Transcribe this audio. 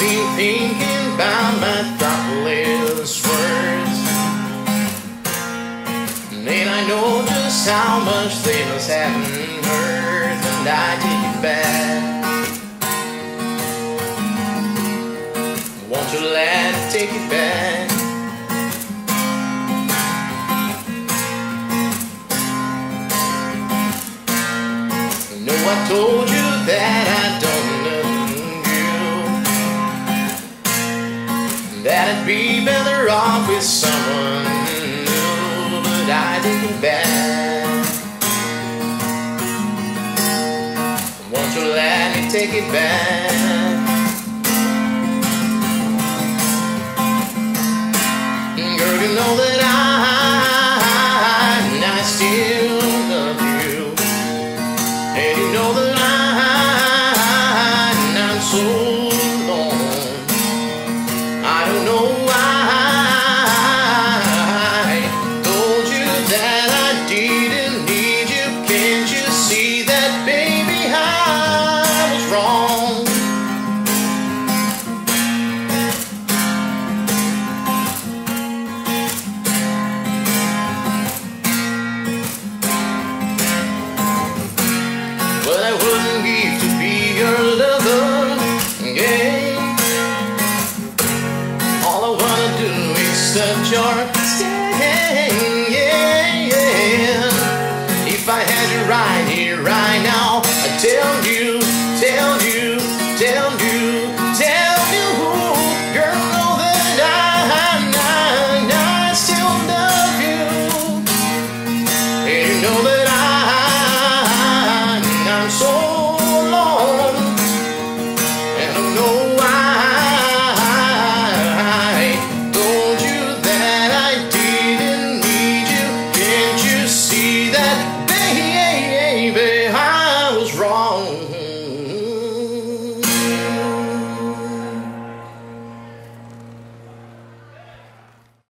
been thinking about my thoughtless words. And I know just how much they must haven't hurt, and I take it back. Won't you let it take it back? No, I told you off with someone new, but I back. Won't you let me take it back? Girl, you know that I, is touch your skin, yeah, yeah. If I had you right here, right now, I'd tell